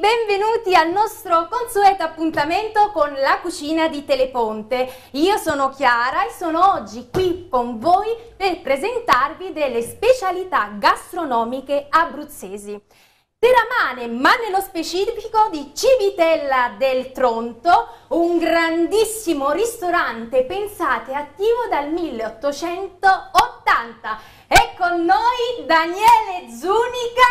benvenuti al nostro consueto appuntamento con la cucina di Teleponte. Io sono Chiara e sono oggi qui con voi per presentarvi delle specialità gastronomiche abruzzesi. Teramane, ma nello specifico di Civitella del Tronto, un grandissimo ristorante, pensate, attivo dal 1880. È con noi Daniele Zunica,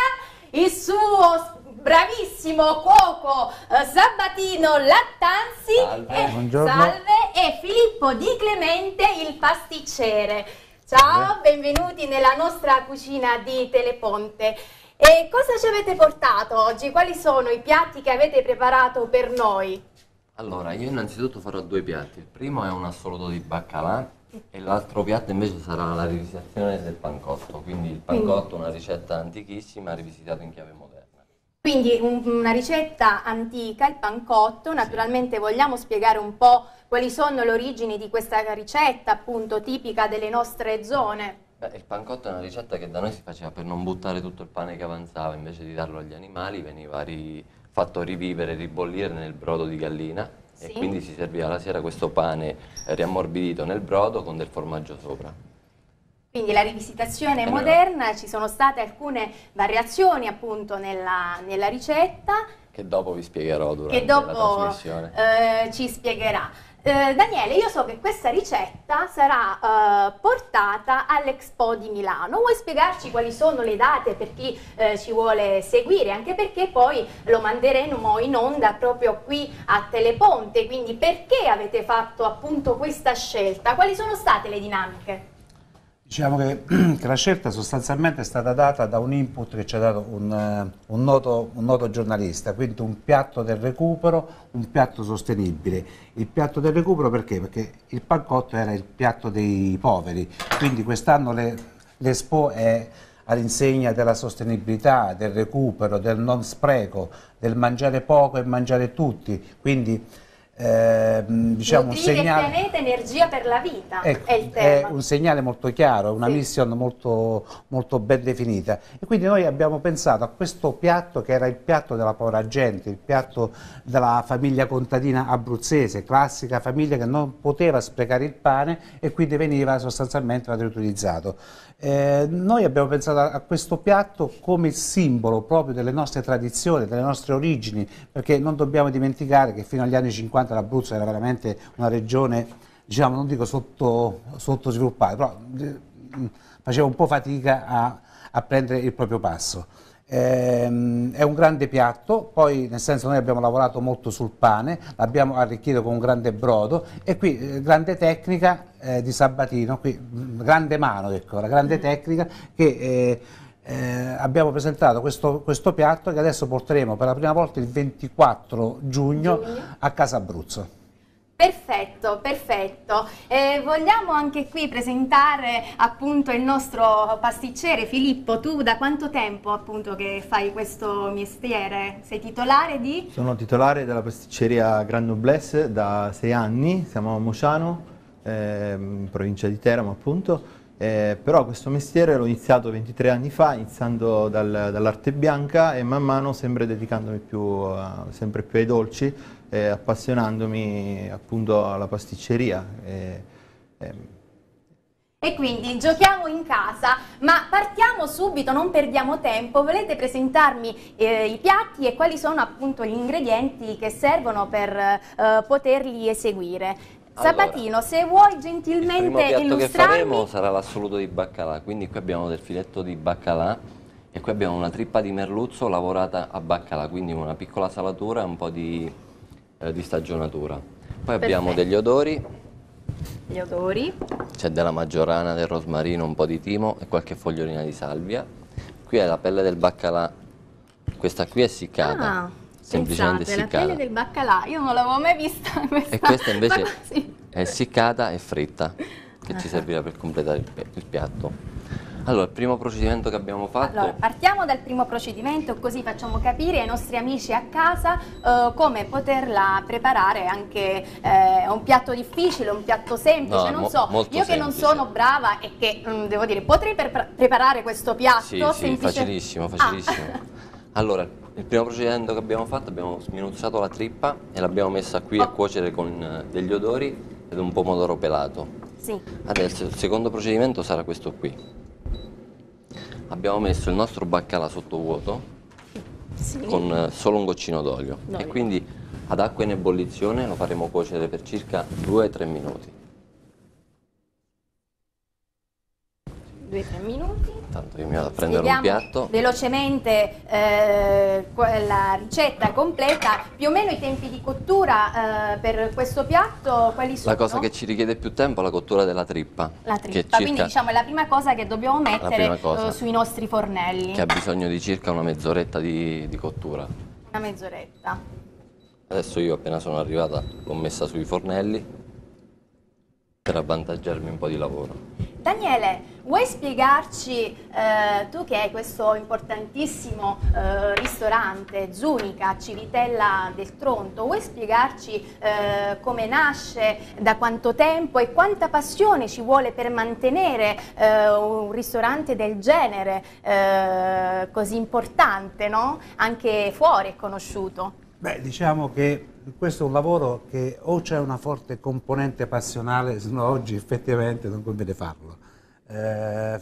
il suo bravissimo cuoco eh, Sabatino Lattanzi Salve. e, Buongiorno. salve, e Filippo Di Clemente il pasticcere. Ciao, benvenuti nella nostra cucina di Teleponte. E cosa ci avete portato oggi? Quali sono i piatti che avete preparato per noi? Allora, io innanzitutto farò due piatti. Il primo è un assoluto di baccalà e l'altro piatto invece sarà la rivisitazione del pancotto. Quindi il pancotto è una ricetta antichissima rivisitata in chiave moderna. Quindi un- una ricetta antica, il pancotto, naturalmente vogliamo spiegare un po' quali sono le origini di questa ricetta, appunto tipica delle nostre zone. Beh, il pancotto è una ricetta che da noi si faceva per non buttare tutto il pane che avanzava, invece di darlo agli animali veniva ri- fatto rivivere, ribollire nel brodo di gallina Sì. e quindi si serviva la sera questo pane riammorbidito nel brodo con del formaggio sopra. Quindi la rivisitazione moderna, ci sono state alcune variazioni appunto nella, nella ricetta Che dopo vi spiegherò durante che la dopo trasmissione. eh, ci spiegherà. Eh, Daniele, io so che questa ricetta sarà eh, portata all'Expo di Milano. Vuoi spiegarci quali sono le date per chi eh, ci vuole seguire? Anche perché poi lo manderemo in onda proprio qui a Teleponte. Quindi perché avete fatto appunto questa scelta? Quali sono state le dinamiche? Diciamo che, che la scelta sostanzialmente è stata data da un input che ci ha dato un, eh, un noto, un noto giornalista, quindi un piatto del recupero, un piatto sostenibile. Il piatto del recupero perché? Perché il pancotto era il piatto dei poveri, quindi quest'anno le- l'Expo è all'insegna della sostenibilità, del recupero, del non spreco, del mangiare poco e mangiare tutti, quindi ehm, diciamo un segnale... il pianeta, energia per la vita Ecco, è il tema. un segnale molto chiaro, una Sì. mission molto, molto ben definita. E quindi noi abbiamo pensato a questo piatto che era il piatto della povera gente, il piatto della famiglia contadina abruzzese, classica famiglia che non poteva sprecare il pane e quindi veniva sostanzialmente riutilizzato. Eh, noi abbiamo pensato a, a questo piatto come simbolo proprio delle nostre tradizioni, delle nostre origini, perché non dobbiamo dimenticare che fino agli anni 50 l'Abruzzo era veramente una regione diciamo, non dico sotto, sottosviluppata, però eh, faceva un po' fatica a, a prendere il proprio passo. Ehm, è un grande piatto, poi nel senso noi abbiamo lavorato molto sul pane, l'abbiamo arricchito con un grande brodo e qui eh, grande tecnica eh, di Sabatino, qui, mm, grande mano, ecco, la grande tecnica che eh, eh, abbiamo presentato questo, questo piatto che adesso porteremo per la prima volta il 24 giugno Giugno. a Casa Abruzzo. Perfetto, perfetto. Eh, vogliamo anche qui presentare appunto il nostro pasticcere Filippo. Tu da quanto tempo appunto che fai questo mestiere? Sei titolare di? Sono titolare della pasticceria Grand Noblesse da sei anni, siamo a Mociano, in provincia di Teramo appunto, eh, però questo mestiere l'ho iniziato 23 anni fa, iniziando dal- dall'arte bianca e man mano sempre dedicandomi più, a- sempre più ai dolci, eh, appassionandomi appunto alla pasticceria. e- ehm, E quindi giochiamo in casa, ma partiamo subito, non perdiamo tempo. Volete presentarmi eh, i piatti e quali sono appunto gli ingredienti che servono per eh, poterli eseguire? Allora, Sabatino, se vuoi Il primo gentilmente piatto che illustrarmi... faremo sarà l'assoluto di baccalà, quindi qui abbiamo del filetto di baccalà e qui abbiamo una trippa di merluzzo lavorata a baccalà, quindi una piccola salatura e un po' di, eh, di stagionatura. Poi abbiamo Perfetto. degli odori, Gli odori. c'è della maggiorana, del rosmarino, un po' di timo e qualche fogliolina di salvia. Qui è la pelle del baccalà, questa qui è essiccata, Ah, semplicemente pensate, la essiccata. pelle del baccalà, io non l'avevo mai vista questa. E questa invece è essiccata e fritta, che Ah. ci servirà per completare il, il piatto. Allora, il primo procedimento che abbiamo fatto... Allora, partiamo dal primo procedimento così facciamo capire ai nostri amici a casa eh, come poterla preparare anche eh, un piatto difficile, un piatto semplice, No, non so, io che non semplice. sono brava e che mm, devo dire potrei per- preparare questo piatto Sì, sì, semplice- facilissimo, Ah. facilissimo. Allora, Il primo procedimento che abbiamo fatto abbiamo sminuzzato la trippa e l'abbiamo messa qui a cuocere con eh, degli odori ed un pomodoro pelato. Sì. Adesso il secondo procedimento sarà questo qui. Abbiamo messo il nostro baccalà sottovuoto Sì. con eh, solo un goccino d'olio D'olio. e quindi ad acqua in ebollizione lo faremo cuocere per circa 2-3 minuti. Due o tre minuti. Tanto io mi vado a prendere un Spieghiamo piatto. velocemente eh, la ricetta completa, più o meno i tempi di cottura eh, per questo piatto quali sono? La cosa che ci richiede più tempo è la cottura della trippa. La trippa, quindi circa- diciamo è la prima cosa che dobbiamo mettere eh, sui nostri fornelli, che ha bisogno di circa una mezz'oretta di, di cottura. una mezz'oretta. Adesso io appena sono arrivata l'ho messa sui fornelli per avvantaggiarmi un po' di lavoro. Daniele, vuoi spiegarci, eh, tu che hai questo importantissimo eh, ristorante Zunica, Civitella del Tronto, vuoi spiegarci eh, come nasce, da quanto tempo e quanta passione ci vuole per mantenere eh, un ristorante del genere eh, così importante, no? Anche fuori è conosciuto. Beh, diciamo che questo è un lavoro che o c'è una forte componente passionale, se no oggi effettivamente non conviene farlo. Eh,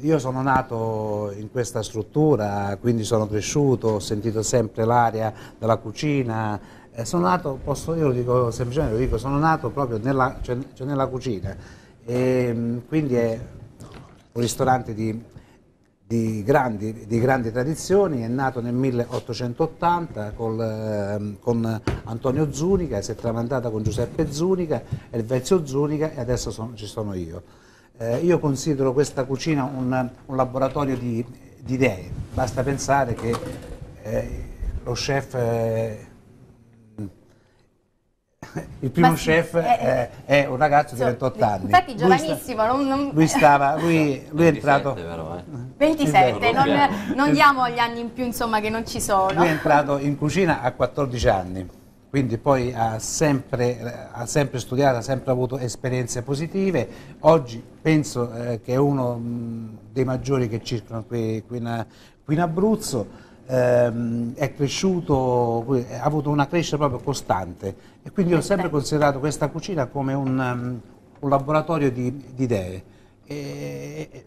io sono nato in questa struttura, quindi sono cresciuto, ho sentito sempre l'aria della cucina. eh, sono nato, posso, io lo dico semplicemente, lo dico, sono nato proprio nella, cioè- cioè nella cucina. E, mh, quindi è un ristorante di di grandi, di grandi tradizioni, è nato nel 1880 col, ehm, con Antonio Zunica, si è tramandata con Giuseppe Zunica, Elvezio Zunica e adesso son- ci sono io. Eh, io considero questa cucina un, un laboratorio di, di idee, basta pensare che eh, lo chef... eh, il primo Ma chef eh, è, è un ragazzo di so- 28 anni. infatti Lui sta- giovanissimo, non- non- lui stava, lui, lui è entrato... 27 però, eh. 27, non, non diamo gli anni in più insomma che non ci sono. Lui è entrato in cucina a 14 anni, quindi poi ha sempre, ha sempre studiato, ha sempre avuto esperienze positive. Oggi penso eh, che è uno mh, dei maggiori che circolano qui, qui in, qui in Abruzzo. Ehm, è cresciuto, poi ha avuto una crescita proprio costante e quindi ho sempre considerato questa cucina come un, um, un laboratorio di, di idee e-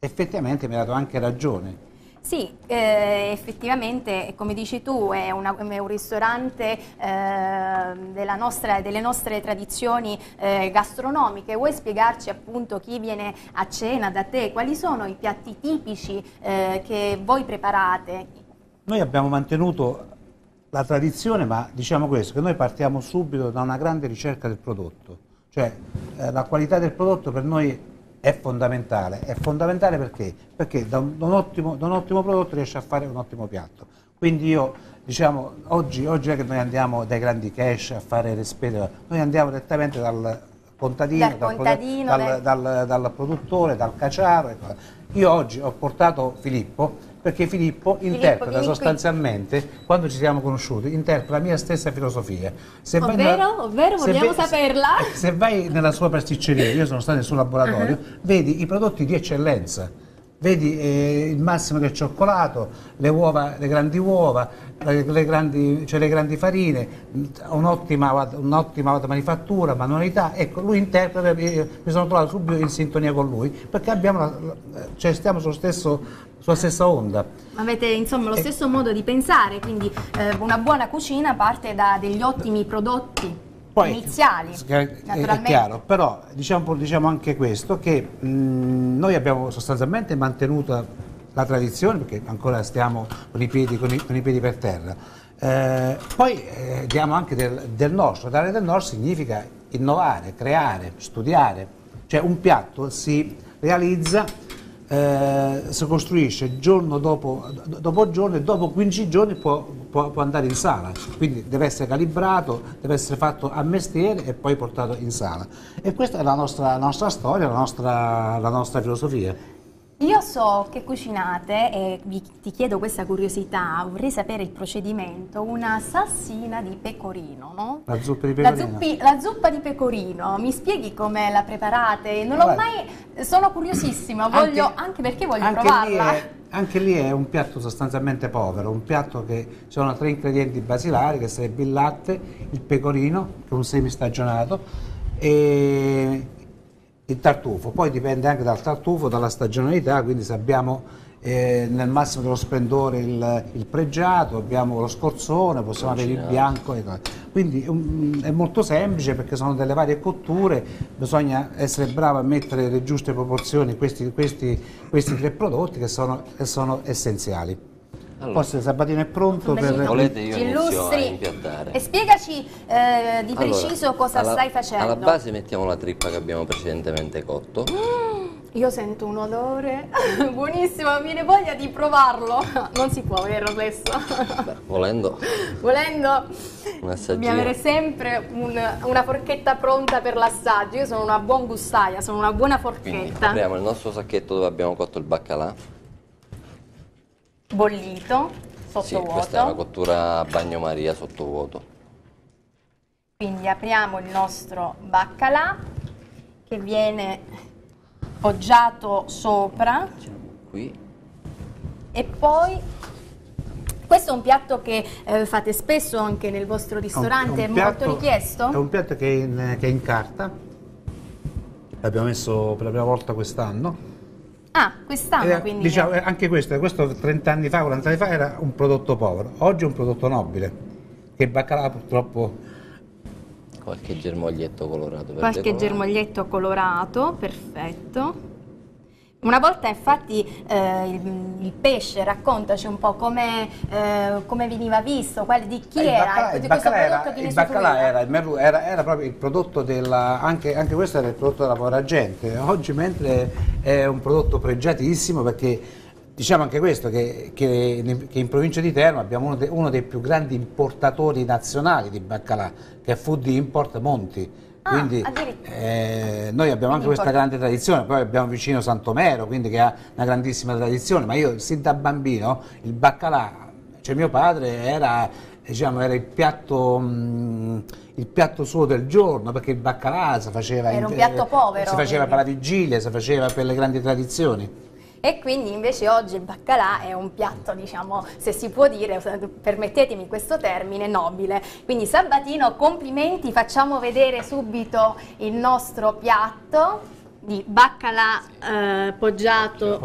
effettivamente mi ha dato anche ragione. Sì, eh, effettivamente, come dici tu, è, una- è un ristorante eh, nostra- delle nostre tradizioni eh, gastronomiche. Vuoi spiegarci appunto chi viene a cena da te? Quali sono i piatti tipici eh, che voi preparate? Noi abbiamo mantenuto la tradizione, ma diciamo questo, che noi partiamo subito da una grande ricerca del prodotto. Cioè eh, la qualità del prodotto per noi è fondamentale. È fondamentale perché? Perché da un, da un ottimo, da un ottimo prodotto riesce a fare un ottimo piatto. Quindi io, diciamo, oggi, oggi è che noi andiamo dai grandi cash a fare le spese, noi andiamo direttamente dal contadino, Dal contadino, dal, dal- dal produttore, dal caciaro. e cose. Io oggi ho portato Filippo perché Filippo, interpreta vieni qui. sostanzialmente, quando ci siamo conosciuti, interpreta la mia stessa filosofia. Se Ovvero? nella- Ovvero? se Vogliamo vai- saperla? Se vai nella sua pasticceria, io sono stato nel suo laboratorio, Uh-huh. vedi i prodotti di eccellenza. Vedi eh, il massimo del cioccolato, le uova, le grandi uova, le, le grandi, cioè le grandi farine, un'ottima, un'ottima manifattura, manualità. Ecco, lui interpreta, mi sono trovato subito in sintonia con lui, perché abbiamo la- cioè stiamo sullo stesso, sulla stessa onda. Avete insomma lo stesso modo di pensare, quindi eh, una buona cucina parte da degli ottimi prodotti iniziali. s- È, è chiaro, però diciamo, diciamo anche questo che mh, noi abbiamo sostanzialmente mantenuto la tradizione perché ancora stiamo con i piedi, con i- con i piedi per terra. Eh, poi eh, diamo anche del, del nostro, dare del nostro significa innovare, creare, studiare, cioè un piatto si realizza eh, si costruisce giorno dopo, do- dopo giorno e dopo 15 giorni può, può- può andare in sala, quindi deve essere calibrato, deve essere fatto a mestiere e poi portato in sala. E questa è la nostra, la nostra storia, la nostra, la nostra filosofia. Io so che cucinate e vi- ti chiedo questa curiosità, vorrei sapere il procedimento, una sassina di pecorino, no? La zuppa di La, pecorino. zuppi- la zuppa di pecorino, mi spieghi come la preparate? Non l'ho mai, sono curiosissima, voglio, anche, perché voglio anche provarla. lì è, anche lì è un piatto sostanzialmente povero, un piatto che ci sono tre ingredienti basilari, che sarebbe il latte, il pecorino, che è un semistagionato, e il tartufo. Poi dipende anche dal tartufo, dalla stagionalità, quindi se abbiamo eh, nel massimo dello splendore il, il, pregiato, abbiamo lo scorzone, possiamo avere il bianco. Quindi um, è molto semplice perché sono delle varie cotture, bisogna essere bravi a mettere le giuste proporzioni questi, questi, questi tre prodotti che sono, che sono essenziali. Allora, Forse Sabatino è pronto per... Se volete io inizio a impiattare. E spiegaci eh, di preciso allora, cosa alla, stai facendo. Alla base mettiamo la trippa che abbiamo precedentemente cotto. Mm, io sento un odore buonissimo, mi viene voglia di provarlo. Non si può, vero adesso? Beh, volendo. volendo. Dobbiamo avere sempre un, una forchetta pronta per l'assaggio. Io sono una buon gustaia, sono una buona forchetta. Quindi apriamo il nostro sacchetto dove abbiamo cotto il baccalà bollito, sottovuoto. Sì, questa è una cottura a bagnomaria sottovuoto. Quindi apriamo il nostro baccalà che viene poggiato sopra. Qui. E poi questo è un piatto che eh, fate spesso anche nel vostro ristorante, è, è piatto, molto richiesto? È un piatto che è in, che è in carta, l'abbiamo messo per la prima volta quest'anno Ah, quest'anno quindi? Diciamo, anche questo, questo 30 anni fa, 40 anni fa era un prodotto povero, oggi è un prodotto nobile, che il baccalà purtroppo... Qualche germoglietto colorato. Qualche germoglietto colorato, perfetto. Una volta infatti eh, il, il, pesce, raccontaci un po' come, eh, come veniva visto, quali, di chi eh, era, il baccalà, era, il baccalà era, il merlu, era, era, proprio il prodotto della, anche, anche, questo era il prodotto della povera gente, oggi mentre è un prodotto pregiatissimo perché diciamo anche questo che, che, che in provincia di Teramo abbiamo uno, de, uno dei più grandi importatori nazionali di baccalà che è Food Import Monti Ah, quindi eh, noi abbiamo anche questa grande tradizione, poi abbiamo vicino Santomero, quindi che ha una grandissima tradizione, ma io sin da bambino il baccalà, cioè mio padre era, diciamo, era il, piatto, mh, mm, il piatto suo del giorno, perché il baccalà si faceva, era un piatto povero, si faceva per la vigilia, si faceva per le grandi tradizioni e quindi invece oggi il baccalà è un piatto, diciamo, se si può dire, permettetemi questo termine, nobile. Quindi Sabatino, complimenti, facciamo vedere subito il nostro piatto di baccalà eh, poggiato.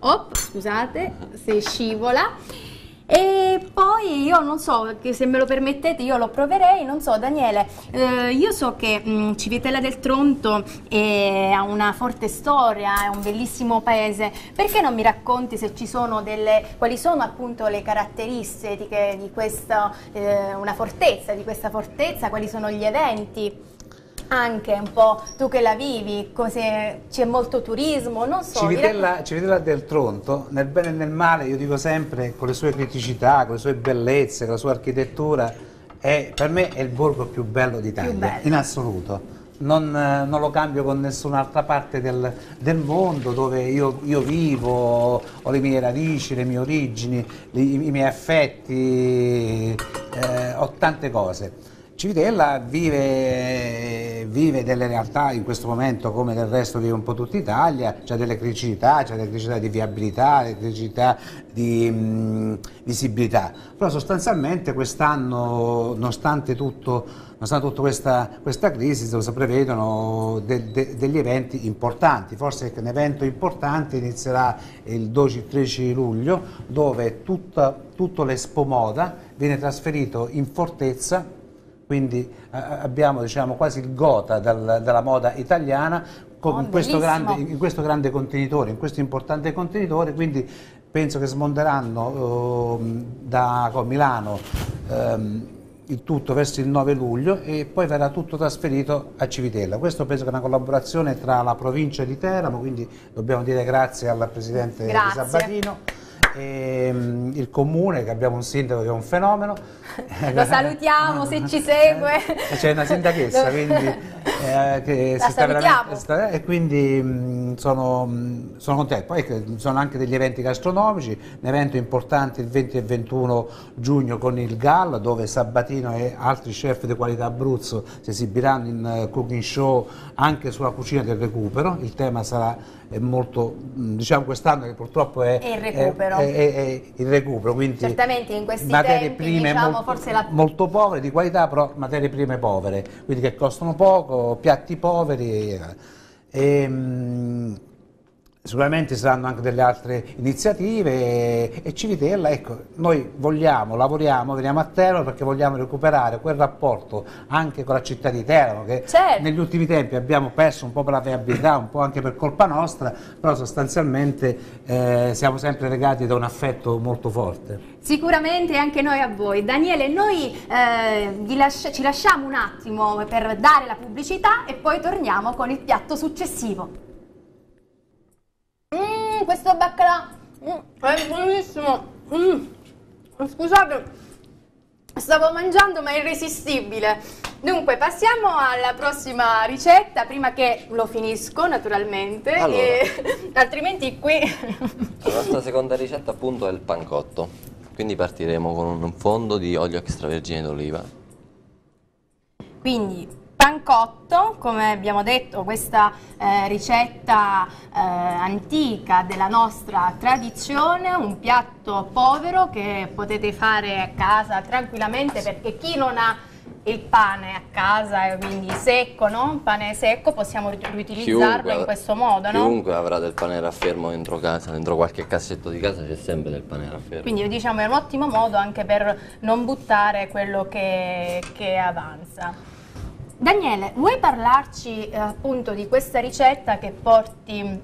Oh, scusate, se scivola. E poi io non so, se me lo permettete io lo proverei, non so Daniele, eh, io so che mh, mm, Civitella del Tronto è, ha una forte storia, è un bellissimo paese, perché non mi racconti se ci sono delle, quali sono appunto le caratteristiche di questa, eh, una fortezza, di questa fortezza, quali sono gli eventi? Anche un po' tu che la vivi, c'è molto turismo, non so. Civitella, Civitella, del Tronto, nel bene e nel male, io dico sempre, con le sue criticità, con le sue bellezze, con la sua architettura, è, per me è il borgo più bello d'Italia, in assoluto. Non, non, lo cambio con nessun'altra parte del, del, mondo dove io, io, vivo, ho le mie radici, le mie origini, i, i miei affetti, eh, ho tante cose. Civitella vive, vive, delle realtà in questo momento come del resto di un po' tutta Italia, c'è delle criticità, c'è delle criticità di viabilità, delle criticità di mh, visibilità, però sostanzialmente quest'anno, nonostante nonostante tutta questa, questa, crisi, si prevedono de, de, degli eventi importanti, forse un evento importante inizierà il 12-13 luglio dove tutta, tutto l'Expo Moda viene trasferito in fortezza quindi eh, abbiamo diciamo, quasi il gota del, della moda italiana con, oh, in, questo grande, in, questo grande, contenitore, in questo importante contenitore, quindi penso che smonderanno eh, da Milano eh, il tutto verso il 9 luglio e poi verrà tutto trasferito a Civitella. Questo penso che è una collaborazione tra la provincia di Teramo, quindi dobbiamo dire grazie al Presidente grazie. Sabatino e, um, il comune, che abbiamo un sindaco che è un fenomeno. Lo salutiamo se ci segue. C'è una sindachessa, quindi eh, che La si salutiamo. sta- e quindi mh, sono, mh, sono contento. Poi ci sono anche degli eventi gastronomici, un evento importante il 20 e 21 giugno con il GAL dove Sabatino e altri chef di qualità Abruzzo si esibiranno in eh, cooking show anche sulla cucina del recupero. Il tema sarà è molto, diciamo quest'anno che purtroppo è, È il recupero. è- è- il recupero, quindi Certamente in questi materie tempi, prime diciamo, molto, forse la- molto povere, di qualità, però materie prime povere, quindi che costano poco, piatti poveri. eh. E, mh, sicuramente saranno anche delle altre iniziative e, Civitella, ecco, noi vogliamo, lavoriamo, veniamo a Teramo perché vogliamo recuperare quel rapporto anche con la città di Teramo che Certo. negli ultimi tempi abbiamo perso un po' per la viabilità, un po' anche per colpa nostra, però sostanzialmente eh, siamo sempre legati da un affetto molto forte. Sicuramente anche noi a voi. Daniele, noi eh, lascia- ci lasciamo un attimo per dare la pubblicità e poi torniamo con il piatto successivo. Questo baccalà mm, è buonissimo. Mm. Scusate, stavo mangiando ma è irresistibile. Dunque, passiamo alla prossima ricetta, prima che lo finisco naturalmente, Allora. e- altrimenti qui... La nostra seconda ricetta appunto è il pancotto, quindi partiremo con un fondo di olio extravergine d'oliva. Quindi pancotto, come abbiamo detto, questa eh, ricetta eh, antica della nostra tradizione, un piatto povero che potete fare a casa tranquillamente perché chi non ha il pane a casa, e quindi secco, no? Pane secco, possiamo ri- riutilizzarlo in questo modo, no? chiunque avrà del pane raffermo dentro casa, dentro qualche cassetto di casa c'è sempre del pane raffermo. Quindi diciamo è un ottimo modo anche per non buttare quello che, che avanza. Daniele, vuoi parlarci eh, appunto di questa ricetta che porti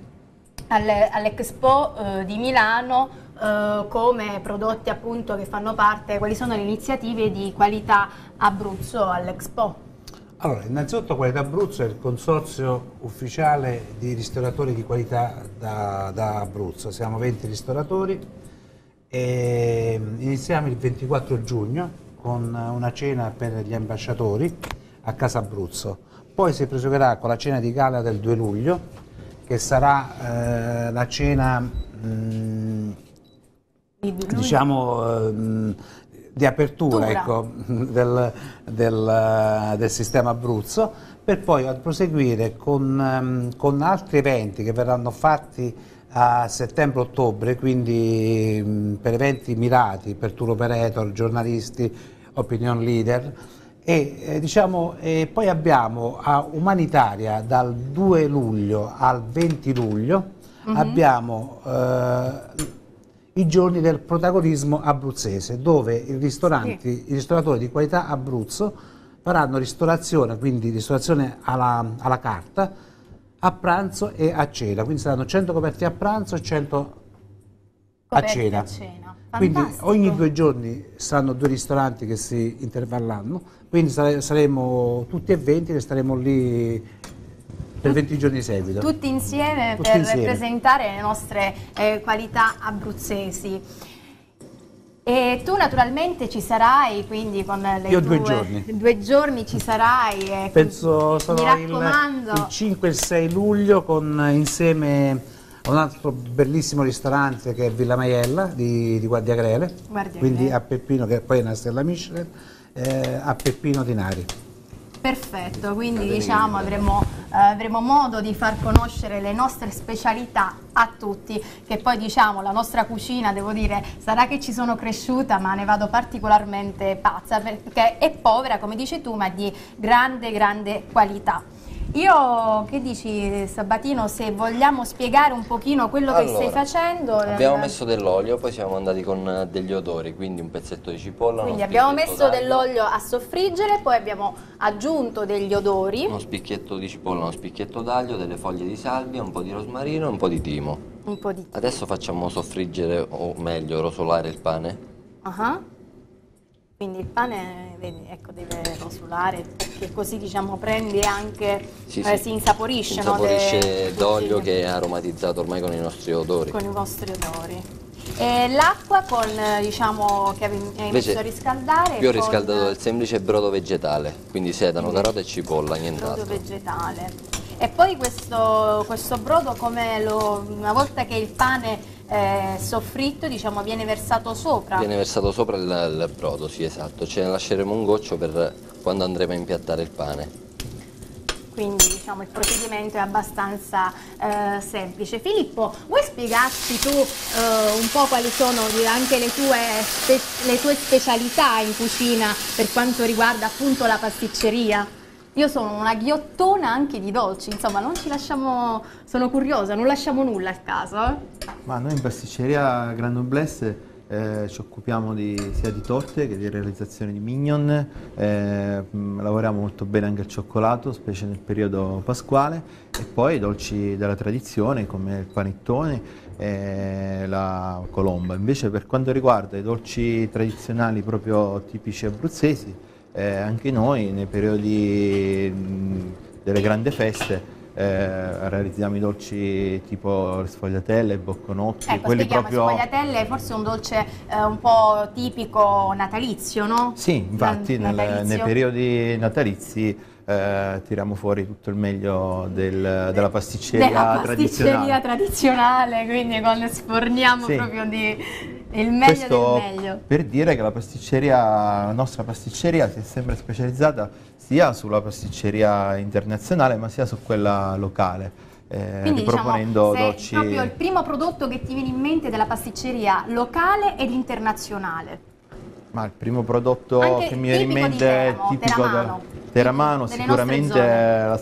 alle- all'Expo eh, di Milano eh, come prodotti appunto che fanno parte, quali sono le iniziative di qualità Abruzzo all'Expo? Allora, innanzitutto Qualità Abruzzo è il consorzio ufficiale di ristoratori di qualità da, da Abruzzo, siamo 20 ristoratori e iniziamo il 24 giugno con una cena per gli ambasciatori a Casa Abruzzo, poi si proseguirà con la cena di gala del 2 luglio che sarà eh, la cena mm, Di- di- diciamo ehm, di apertura Tura. ecco, del, del, del sistema Abruzzo per poi proseguire con, ehm, con altri eventi che verranno fatti a settembre-ottobre, quindi mh, per eventi mirati, per tour operator, giornalisti, opinion leader e eh, diciamo, e poi abbiamo a Umanitaria dal 2 luglio al 20 luglio abbiamo eh, i giorni del protagonismo abruzzese, dove i ristoranti, i ristoratori di qualità Abruzzo faranno ristorazione, quindi ristorazione alla, alla carta, a pranzo e a cena. Quindi saranno 100 coperti a pranzo e 100 a cena. a cena. Quindi ogni due giorni saranno due ristoranti che si intervallanno, quindi sare- saremo tutti e 20 che staremo lì per 20 giorni di seguito. Tutti insieme Tutti per insieme. presentare le nostre eh, qualità abruzzesi. E tu naturalmente ci sarai, quindi con le Io tue due giorni. due giorni ci sarai. e Penso sarò mi il, raccomando. il 5 e il 6 luglio con, insieme a un altro bellissimo ristorante che è Villa Maiella di, di Guardia Grele, Guardia quindi Grele. a Peppino che poi è una stella Michelin, eh, a Peppino Dinari. Perfetto, quindi diciamo avremo, eh, avremo modo di far conoscere le nostre specialità a tutti, che poi diciamo la nostra cucina, devo dire, sarà che ci sono cresciuta, ma ne vado particolarmente pazza perché è povera, come dici tu, ma di grande, grande qualità. Io, che dici Sabatino, se vogliamo spiegare un pochino quello che stai Allora, facendo? Abbiamo eh, messo dell'olio, poi siamo andati con eh, degli odori, quindi un pezzetto di cipolla, Quindi abbiamo messo dell'olio a soffriggere, poi abbiamo aggiunto degli odori, uno spicchietto di cipolla, uno spicchietto d'aglio, delle foglie di salvia, un po' di rosmarino e un po' di timo. un po' di Adesso facciamo soffriggere, o meglio rosolare il pane. Ah. Quindi il pane, vedi, ecco, deve rosolare perché così diciamo prende anche, Sì, eh, sì. si insaporisce, no, insaporisce de- d'olio che è aromatizzato ormai con i nostri odori. con i vostri odori. E l'acqua con, diciamo, che hai Invece messo a riscaldare. Io ho con riscaldato del semplice brodo vegetale, quindi sedano, carota e cipolla, brodo nient'altro. vegetale. E poi questo, questo brodo, come lo, una volta che il pane è soffritto, diciamo, viene versato sopra. Viene versato sopra il, il brodo, sì esatto, ce ne lasceremo un goccio per quando andremo a impiattare il pane. Quindi diciamo il procedimento è abbastanza eh, semplice. Filippo, vuoi spiegarci tu eh, un po' quali sono anche le tue, le tue specialità in cucina per quanto riguarda appunto la pasticceria? Io sono una ghiottona anche di dolci, insomma non ci lasciamo, sono curiosa, non lasciamo nulla al caso. eh? Ma noi in pasticceria Grand Noblesse eh, ci occupiamo di- sia di torte che di realizzazione di mignon, eh, mh, lavoriamo molto bene anche al cioccolato, specie nel periodo pasquale, e poi dolci della tradizione come il panettone e la colomba. Invece per quanto riguarda i dolci tradizionali proprio tipici abruzzesi, eh, anche noi nei periodi mh, delle grandi feste eh, realizziamo i dolci tipo le sfogliatelle, bocconotti, Ecco, quelli proprio... sfogliatelle è forse un dolce eh, un po' tipico natalizio, no? Sì, infatti nel- nei periodi natalizi eh, tiriamo fuori tutto il meglio del- della pasticceria della pasticceria tradizionale. tradizionale, quindi con sforniamo Sì. proprio di, il meglio Questo del meglio. per dire che la pasticceria, la nostra pasticceria si è sempre specializzata sia sulla pasticceria internazionale ma sia su quella locale, eh, Quindi riproponendo diciamo, dolci... proprio il primo prodotto che ti viene in mente della pasticceria locale ed internazionale. Ma il primo prodotto Anche che mi viene in mente è Teramo, tipico della Teramano, sicuramente zone. la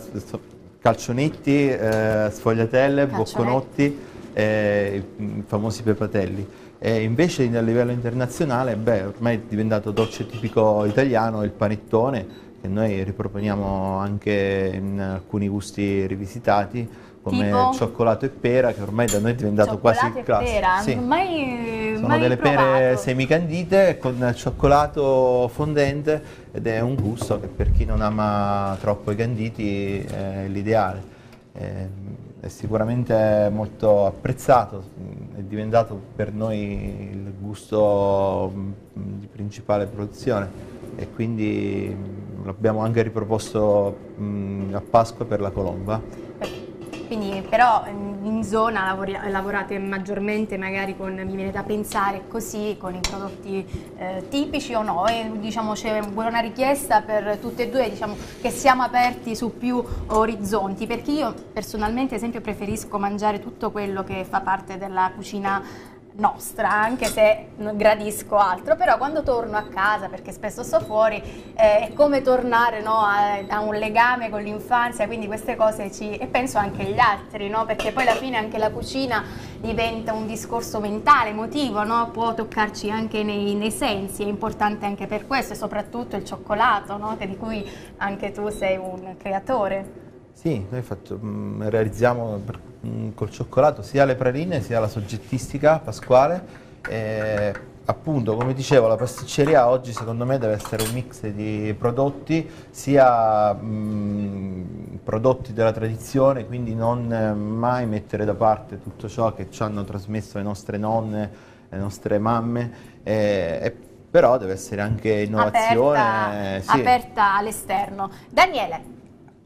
calcionetti, eh, sfogliatelle, bocconotti, eh, i i famosi pepatelli. E invece a livello internazionale, beh, ormai è diventato dolce tipico italiano il panettone, che noi riproponiamo anche in alcuni gusti rivisitati, come Tipo? cioccolato e pera, che ormai da noi è diventato quasi Cioccolato il e classico. pera, Sì. Sono mai delle pere provato. semicandite con cioccolato fondente ed è un gusto che per chi non ama troppo i canditi è l'ideale. Eh, È sicuramente molto apprezzato, è diventato per noi il gusto mm, di principale produzione e quindi mm, l'abbiamo anche riproposto mm, a Pasqua per la colomba. Quindi però in in zona lavori- lavorate maggiormente magari con, mi viene da pensare così, con i prodotti eh, tipici o no? E, diciamo c'è una richiesta per tutte e due, diciamo che siamo aperti su più orizzonti, perché io personalmente esempio preferisco mangiare tutto quello che fa parte della cucina nostra, anche se gradisco altro, però quando torno a casa, perché spesso sto fuori, eh, è come tornare no, a, a un legame con l'infanzia, quindi queste cose ci... e penso anche agli altri, no? perché poi alla fine anche la cucina diventa un discorso mentale, emotivo, no? può toccarci anche nei, nei sensi, è importante anche per questo e soprattutto il cioccolato, di cui anche tu sei un creatore. Sì, noi fatto- mh, realizziamo mh, col cioccolato sia le praline sia la soggettistica pasquale. E, appunto, come dicevo, la pasticceria oggi secondo me deve essere un mix di prodotti, sia mh, prodotti della tradizione, quindi non eh, mai mettere da parte tutto ciò che ci hanno trasmesso le nostre nonne, le nostre mamme, e- e però deve essere anche innovazione. aperta, sì. aperta all'esterno. Daniele,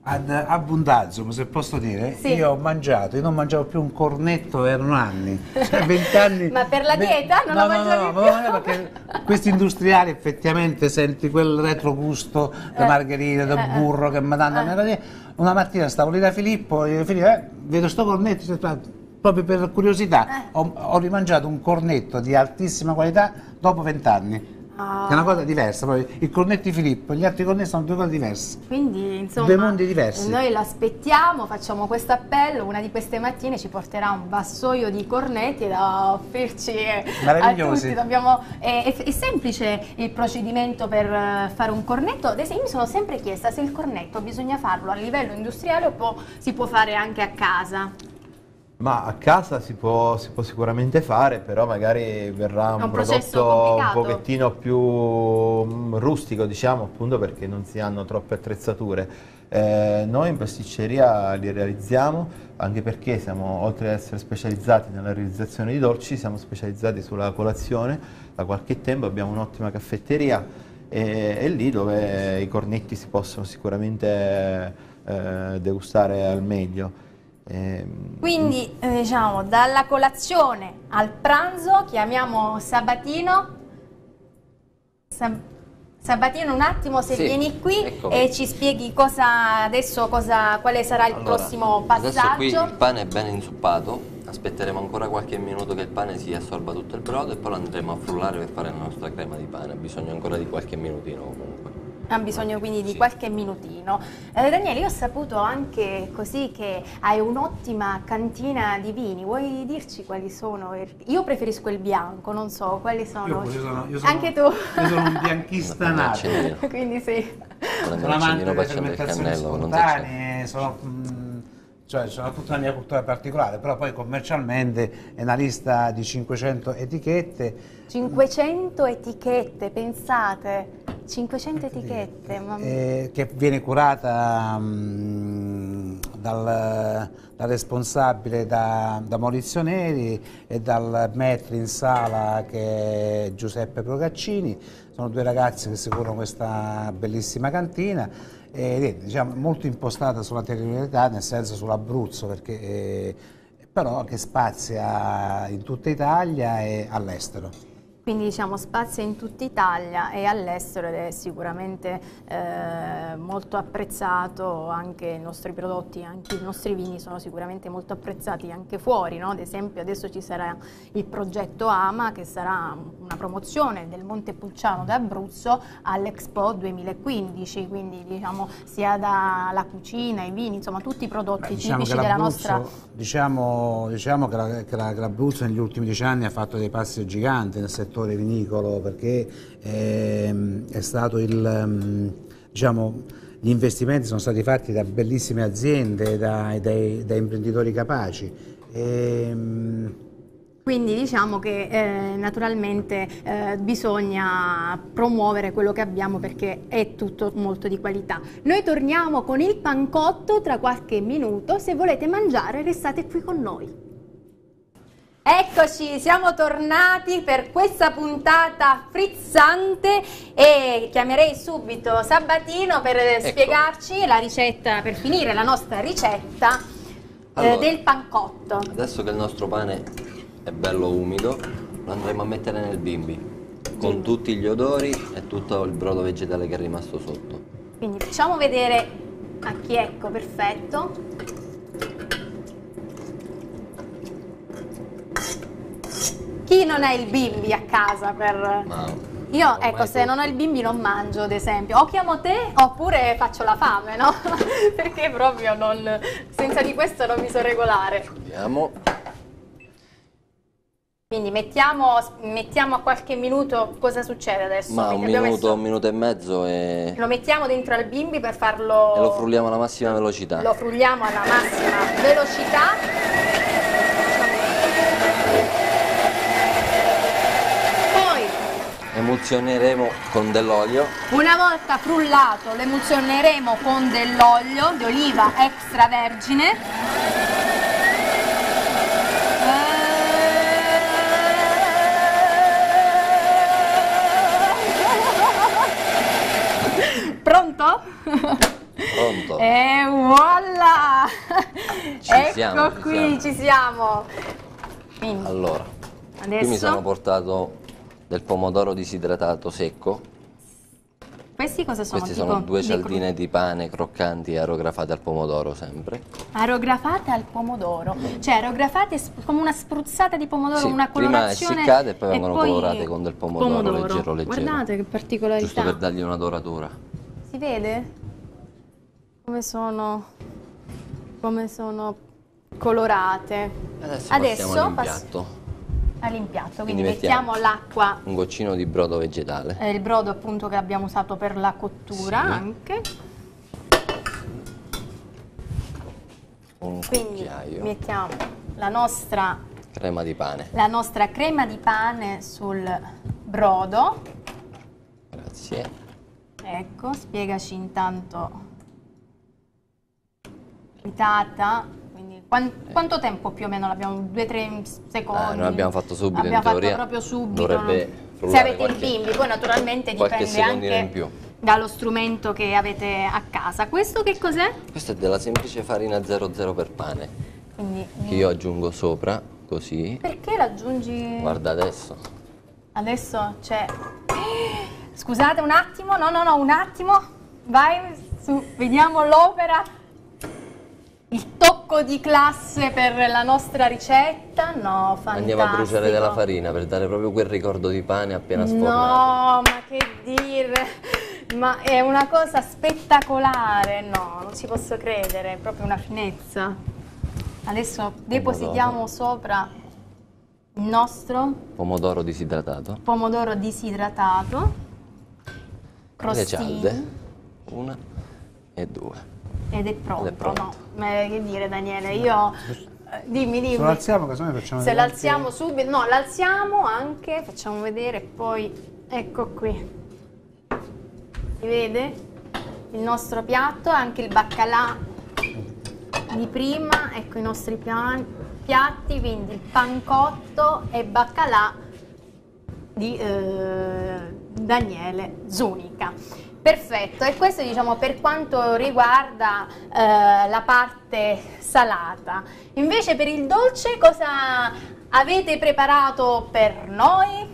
Ad abbondazio, se posso dire, Sì. io ho mangiato, io non mangiavo più un cornetto, erano anni, cioè 20 anni. Ma per la dieta non no, lo no, mangiavi no, più? no, no, perché questi industriali effettivamente senti quel retrogusto da Eh, margherita, da eh, eh. burro che mi danno. Eh. nella dieta. Una mattina stavo lì da Filippo e Filippo, eh, vedo sto cornetto, "Ah, proprio per curiosità, ho, ho rimangiato un cornetto di altissima qualità dopo 20 anni. Ah. È una cosa diversa, poi il cornetto di Filippo e gli altri cornetti sono due cose diverse. Quindi, insomma, Due mondi diversi. Noi l'aspettiamo, facciamo questo appello, una di queste mattine ci porterà un vassoio di cornetti da offrirci a tutti. Dobbiamo- è, è- è semplice il procedimento per eh, fare un cornetto. Ad esempio, io mi sono sempre chiesta se il cornetto bisogna farlo a livello industriale o può- si può fare anche a casa. Ma a casa si può, si può sicuramente fare, però magari verrà un, un prodotto un pochettino più mm, rustico, diciamo, appunto perché non si hanno troppe attrezzature. Eh, noi in pasticceria li realizziamo, anche perché siamo, oltre ad essere specializzati nella realizzazione di dolci, siamo specializzati sulla colazione. Da qualche tempo abbiamo un'ottima caffetteria e, e lì dove i cornetti si possono sicuramente eh, degustare al meglio. Ehm, Quindi, eh, diciamo, dalla colazione al pranzo, chiamiamo Sabatino. Sab- Sabatino, un attimo se Sì, vieni qui eccomi. e ci spieghi cosa adesso, cosa, quale sarà il Allora, prossimo Adesso qui passaggio. il pane è ben insuppato, aspetteremo ancora qualche minuto che il pane si assorba tutto il brodo e poi lo andremo a frullare per fare la nostra crema di pane. Ha bisogno ancora di qualche minutino comunque. Ha bisogno quindi di Sì. qualche minutino. Eh, Daniele, io ho saputo anche così che hai un'ottima cantina di vini. Vuoi dirci quali sono? Io preferisco il bianco, non so quali sono. Io, io sono, io sono- anche tu. Io sono un bianchista Una nato. quindi sì. Sono amante delle fermentazioni spontanee, sono, mm, cioè, sono tutta la mia cultura particolare, però poi commercialmente è una lista di 500 etichette 500 etichette, pensate. 500 etichette. ma- eh, che viene curata mm, dal, dal responsabile da, da Maurizio Neri e dal maître in sala che è Giuseppe Procaccini. Sono due ragazzi che si curano questa bellissima cantina e niente, diciamo, molto impostata sulla territorialità, nel senso sull'Abruzzo, perché, eh, però che spazia in tutta Italia e all'estero. Quindi diciamo spazia in tutta Italia e all'estero ed è sicuramente eh, molto apprezzato, anche i nostri prodotti, anche i nostri vini sono sicuramente molto apprezzati anche fuori, no? ad esempio adesso ci sarà il progetto AMA che sarà una promozione del Montepulciano d'Abruzzo all'Expo 2015, quindi diciamo sia dalla cucina, i vini, insomma tutti i prodotti Beh, diciamo tipici della nostra... Diciamo, diciamo che l'Abruzzo negli ultimi dieci anni ha fatto dei passi giganti nel settore vinicolo perché ehm, è stato il, ehm, diciamo, gli investimenti sono stati fatti da bellissime aziende, da, dai- da imprenditori capaci. Ehm, Quindi diciamo che eh, naturalmente eh, bisogna promuovere quello che abbiamo perché è tutto molto di qualità. Noi torniamo con il pancotto tra qualche minuto, se volete mangiare restate qui con noi. Eccoci, siamo tornati per questa puntata frizzante e chiamerei subito Sabatino per spiegarci la ricetta, per finire la nostra ricetta eh, Allora. del pancotto. Adesso che il nostro pane è bello umido, lo andremo a mettere nel bimbi con tutti gli odori e tutto il brodo vegetale che è rimasto sotto. Quindi facciamo vedere a chi ecco, perfetto. Chi non ha il bimbi a casa per... Ma Io, ecco, se non ho il bimbi non mangio, ad esempio. O chiamo te oppure faccio la fame, no? Perché proprio non... Senza di questo non mi so regolare. Vediamo. Quindi mettiamo, mettiamo a qualche minuto cosa succede adesso. Ma un minuto, messo- un minuto e mezzo e, Lo mettiamo dentro al bimbi per farlo... e lo frulliamo alla massima velocità. Lo frulliamo alla massima velocità. Poi, Emulsioneremo con dell'olio. una volta frullato, lo emulsioneremo con dell'olio di oliva extravergine. Pronto? Pronto? E voilà! Ci ecco siamo, ci qui, siamo. ci siamo. Allora, qui mi adesso, sono portato del pomodoro disidratato secco. questi cosa sono? Questi Tipo sono due cialdine di pane croccanti aerografate al pomodoro sempre. Aerografate al pomodoro, cioè aerografate come una spruzzata di pomodoro, Sì, una prima colorazione essiccate e poi vengono colorate con del pomodoro leggero, leggero. Guardate che particolarità. Giusto per dargli una doratura. Si vede? Come sono, come sono colorate. Adesso, Adesso passiamo pass- all'impiatto. Quindi, Quindi mettiamo, l'acqua, Un goccino di brodo vegetale. eh, il brodo appunto che abbiamo usato per la cottura Sì. anche. Un Quindi cucchiaio. mettiamo la nostra, Crema di pane. la nostra crema di pane sul brodo. Grazie. Ecco, spiegaci intanto fritata. Quanto tempo più o meno l'abbiamo? 2-3 secondi? Eh, noi abbiamo fatto subito, in Abbiamo fatto teoria proprio subito. dovrebbe no? Se avete qualche- il bimbi, poi naturalmente dipende anche dallo strumento che avete a casa. Questo che cos'è? Questa è della semplice farina 00 per pane, Quindi, che io aggiungo sopra, così. perché l'aggiungi? Guarda adesso. Adesso c'è. Scusate un attimo, no, no, no, un attimo. Vai su, vediamo l'opera. Il tocco di classe per la nostra ricetta. No, fantastico. Andiamo a bruciare della farina per dare proprio quel ricordo di pane appena sfornato. No, ma che dire. Ma è una cosa spettacolare. No, non ci posso credere, è proprio una finezza. Adesso depositiamo sopra il nostro Pomodoro disidratato. pomodoro disidratato, Le crostini cialde. Una e due. Ed è pronto. Ed è pronto. No, ma che dire Daniele, io eh, dimmi, dimmi. Se lo alziamo, casomai facciamo Se vedere l'alziamo anche- subito, no, l'alziamo anche, facciamo vedere, poi ecco qui. Si vede? Il nostro piatto, anche il baccalà di prima, ecco i nostri pian- piatti, quindi il pancotto e baccalà di eh, Daniele Zunica. Perfetto, e questo diciamo per quanto riguarda eh, la parte salata. Invece per il dolce cosa avete preparato per noi?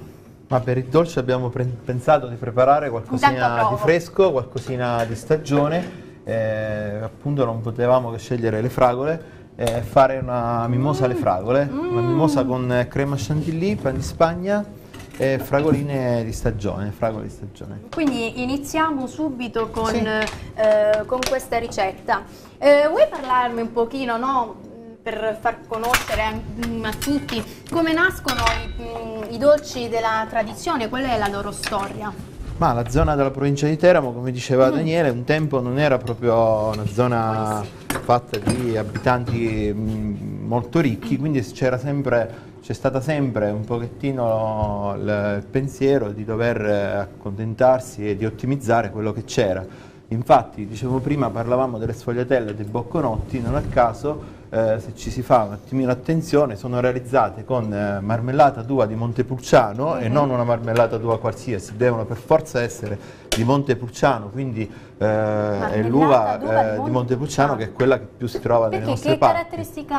Ma per il dolce abbiamo pensato di preparare qualcosina di fresco, qualcosina di stagione, eh, appunto non potevamo che scegliere le fragole e fare una mimosa alle fragole, una mimosa con eh, crema chantilly, pan di Spagna e fragoline di stagione, fragole di stagione. Quindi iniziamo subito con, Sì. eh, con questa ricetta. Eh, vuoi parlarmi un pochino, no, per far conoscere a, a tutti come nascono i, mm, i dolci della tradizione, qual è la loro storia? Ma la zona della provincia di Teramo, come diceva Daniele, un tempo non era proprio una zona fatta di abitanti mh, molto ricchi, quindi c'era sempre, c'è stata sempre un pochettino il, pensiero di dover accontentarsi e di ottimizzare quello che c'era. Infatti, dicevo prima, parlavamo delle sfogliatelle e dei bocconotti, non a caso, eh, se ci si fa un attimino attenzione, sono realizzate con eh, marmellata d'uva di Montepulciano e non una marmellata d'uva qualsiasi, devono per forza essere di Montepulciano, quindi eh, è l'uva eh, di di Montepulciano che è quella che più si trova nelle Perché nostre che parti. caratteristica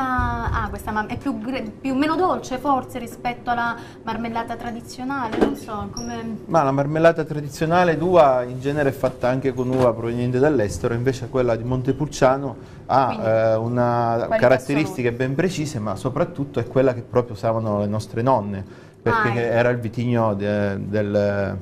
ha questa marmellata? È più, più meno dolce forse rispetto alla marmellata tradizionale? Non so, come... Ma la marmellata tradizionale d'uva in genere è fatta anche con uva proveniente dall'estero, invece quella di Montepulciano ha Quindi, eh, una caratteristiche ben precise, ma soprattutto è quella che proprio usavano le nostre nonne, perché Ah, ecco. era il vitigno de- del-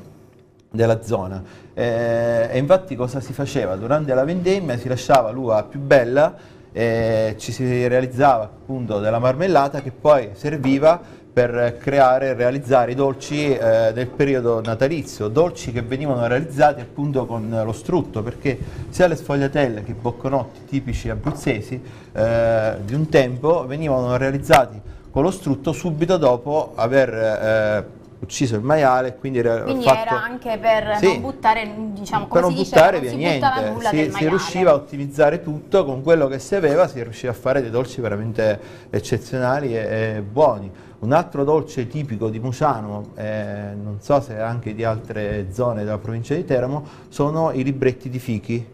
della zona. Eh, e infatti cosa si faceva? Durante la vendemmia si lasciava l'uva più bella e ci si realizzava appunto della marmellata che poi serviva per creare e realizzare i dolci eh, del periodo natalizio, dolci che venivano realizzati appunto con lo strutto, perché sia le sfogliatelle che i bocconotti tipici abruzzesi eh, di un tempo venivano realizzati con lo strutto subito dopo aver eh, ucciso il maiale, quindi, re- Quindi fatto- era anche per Sì. non buttare, diciamo, per non diceva, buttare non via buttava niente, nulla si, si riusciva a ottimizzare tutto con quello che si aveva, si riusciva a fare dei dolci veramente eccezionali e, e buoni. Un altro dolce tipico di Muciano, eh, non so se anche di altre zone della provincia di Teramo, sono i libretti di fichi.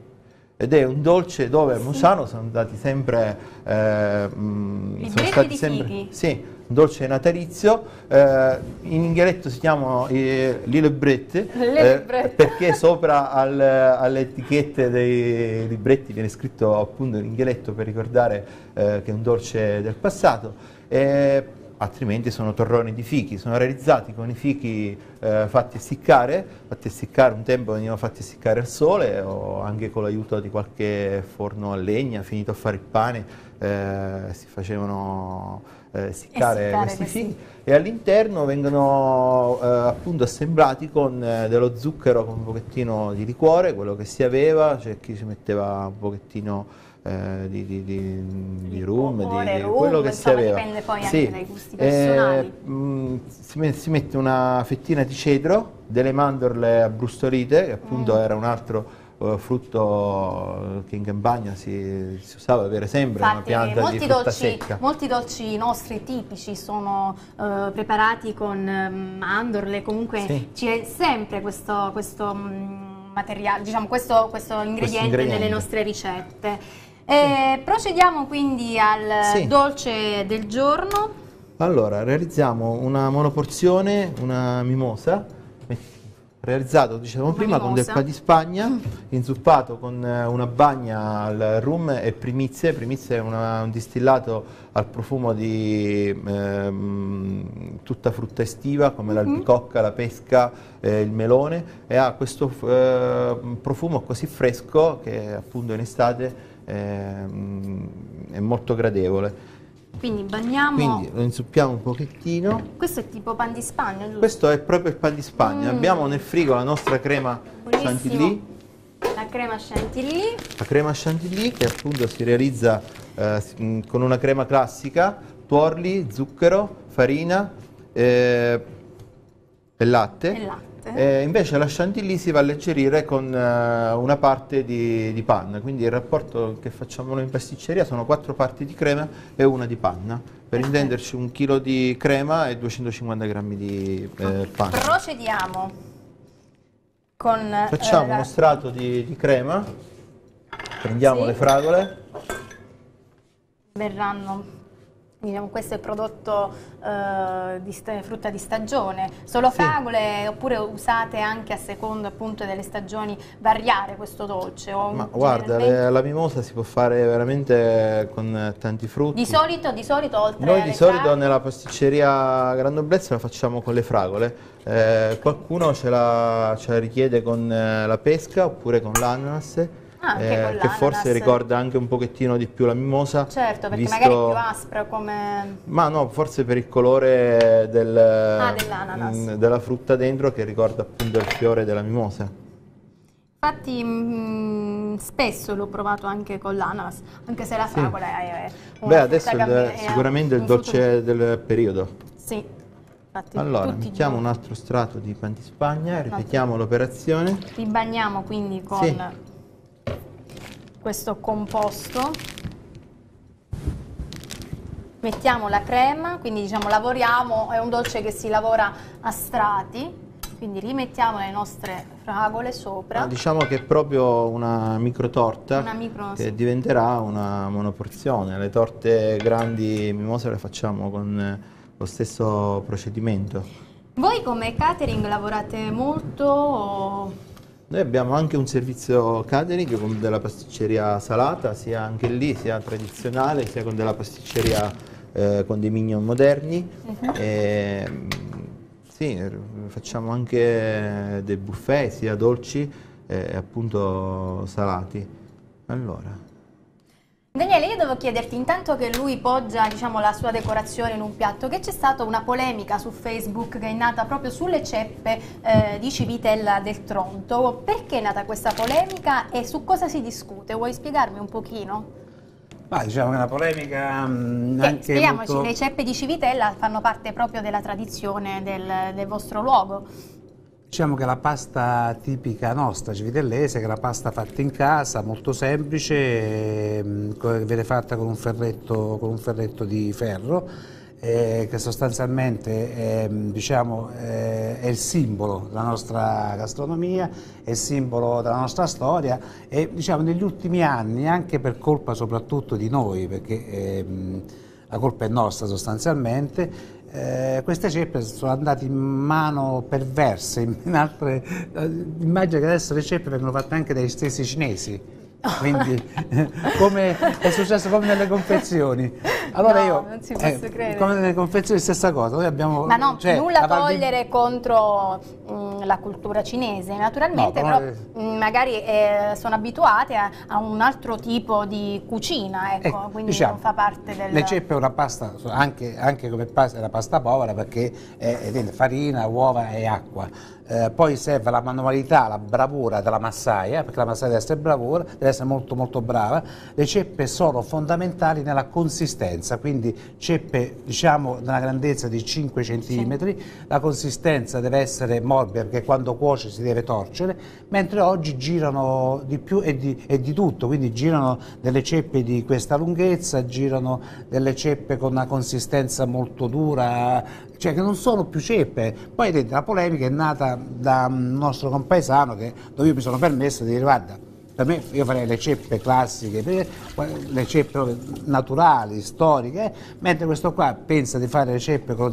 Ed è un dolce dove a Muciano sono andati sempre... eh, mm, sono Libretti stati di sempre fichi? sì, un dolce natalizio, eh, in ingheletto si chiamano eh, le librette, eh, perché sopra al- alle etichette dei libretti viene scritto appunto in ingheletto per ricordare eh, che è un dolce del passato. Altrimenti sono torroni di fichi, sono realizzati con i fichi eh, fatti essiccare, fatti essiccare un tempo venivano fatti essiccare al sole o anche con l'aiuto di qualche forno a legna, finito a fare il pane, eh, si facevano eh, essiccare, Essiccare questi fichi. E all'interno vengono eh, appunto assemblati con eh, dello zucchero con un pochettino di liquore, quello che si aveva, c'è chi ci metteva un pochettino eh, di, di, di, di rum, Cuore, di, rum, quello che si aveva. dipende poi Sì, anche dai gusti personali. eh, mh, si, met- si mette una fettina di cedro, delle mandorle abbrustolite, che appunto Mm. era un altro eh, frutto che in campagna si, si usava avere sempre, una Infatti, pianta di molti frutta dolci, secca. molti dolci nostri tipici sono eh, preparati con eh, mandorle, comunque Sì. c'è sempre questo, questo mm, materiale, diciamo questo, questo ingrediente, ingrediente. nelle nostre ricette. Eh, procediamo quindi al Sì. dolce del giorno. Allora, realizziamo una monoporzione, una mimosa, realizzato, dicevamo prima, con del mimosa. pa di Spagna, inzuppato con eh, una bagna al rum e primizie. Primizie è una- un distillato al profumo di ehm, tutta frutta estiva, come l'albicocca, la pesca, eh, il melone, e ha questo eh, profumo così fresco che appunto in estate è molto gradevole. Quindi bagniamo, Quindi lo insuppiamo un pochettino. questo è tipo pan di Spagna, giusto? Questo è proprio il pan di Spagna. Mm. Abbiamo nel frigo la nostra crema Buonissimo. chantilly, La crema chantilly, la crema chantilly che appunto si realizza eh, mh, con una crema classica, tuorli, zucchero, farina eh, e latte. E latte. Eh, invece la chantilly si va a alleggerire con eh, una parte di, di panna, quindi il rapporto che facciamo noi in pasticceria sono quattro parti di crema e una di panna. Per intenderci un chilo di crema e 250 grammi di eh, panna. procediamo con eh, Facciamo la- uno strato di, di crema, prendiamo Sì. le fragole, verranno diciamo questo è il prodotto eh, di frutta di stagione solo Sì. fragole oppure usate anche a seconda appunto delle stagioni variare questo dolce ma guarda, generalmente- la mimosa si può fare veramente con tanti frutti. di solito di solito oltre Noi di solito fragole- nella pasticceria Granoblezza la facciamo con le fragole, Eh, qualcuno ce la, ce la richiede con eh, la pesca oppure con l'ananas, eh, che forse ricorda anche un pochettino di più la mimosa. certo perché visto- magari è più aspra come Ma no, forse per il colore del- Ah, mm, della frutta dentro che ricorda appunto il fiore della mimosa. infatti mm, spesso l'ho provato anche con l'ananas anche se la fragola è, è una Beh, adesso il- è sicuramente il un frutto- dolce del periodo. sì infatti Allora, mettiamo un altro strato di pan di Spagna, ripetiamo l'operazione. Ribagniamo quindi con Sì. Questo composto. Mettiamo la crema, quindi diciamo lavoriamo, è un dolce che si lavora a strati, quindi rimettiamo le nostre fragole sopra. Ah, diciamo che è proprio una micro torta Una micro, che sì. diventerà una monoporzione. Le torte grandi mimose le facciamo con eh, lo stesso procedimento. Voi come catering lavorate molto? o- Noi abbiamo anche un servizio catering con della pasticceria salata, sia anche lì, sia tradizionale, sia con della pasticceria eh, con dei mignon moderni. E, mm, sì, r- facciamo anche dei buffet, sia dolci e appunto salati. Allora, Daniele, io devo chiederti intanto che lui poggia diciamo, la sua decorazione in un piatto, che c'è stata una polemica su Facebook che è nata proprio sulle ceppe eh, di Civitella del Tronto. Perché è nata questa polemica e su cosa si discute? Vuoi spiegarmi un pochino? Ma diciamo che è una polemica mh, Che, anche spieghiamoci, molto... le ceppe di Civitella fanno parte proprio della tradizione del, del vostro luogo. Diciamo che la pasta tipica nostra civitellese, che è la pasta fatta in casa, molto semplice, ehm, viene fatta con un ferretto, con un ferretto di ferro, eh, che sostanzialmente ehm, diciamo, eh, è il simbolo della nostra gastronomia, è il simbolo della nostra storia e diciamo, negli ultimi anni, anche per colpa soprattutto di noi, perché ehm, la colpa è nostra sostanzialmente, eh, queste ceppe sono andate in mano perverse, in, altre, eh, immagino che adesso le ceppe vengono fatte anche dagli stessi cinesi. Quindi, come è successo come nelle confezioni. Allora No, io, non ci posso credere. come nelle confezioni, stessa cosa. Noi abbiamo, Ma no, cioè, nulla togliere contro mm, la cultura cinese, naturalmente, No, però, però, mm, magari eh, sono abituate a, a un altro tipo di cucina, ecco, Ecco, quindi diciamo, non fa parte del... Le ceppe è una pasta, anche, anche come pasta, è una pasta povera perché è, è farina, uova e acqua. Eh, poi serve la manualità, la bravura della massaia, perché la massaia deve essere bravura, deve essere molto molto brava. Le ceppe sono fondamentali nella consistenza, quindi ceppe diciamo nella grandezza di 5 cm, sì. la consistenza deve essere morbida perché quando cuoce si deve torcere, mentre oggi girano di più e di, e di tutto, quindi girano delle ceppe di questa lunghezza, girano delle ceppe con una consistenza molto dura, cioè che non sono più ceppe. Poi vedete, la polemica è nata da un nostro compaesano che, dove io mi sono permesso di dire guarda, per me io farei le ceppe classiche, le ceppe naturali, storiche, mentre questo qua pensa di fare le ceppe con,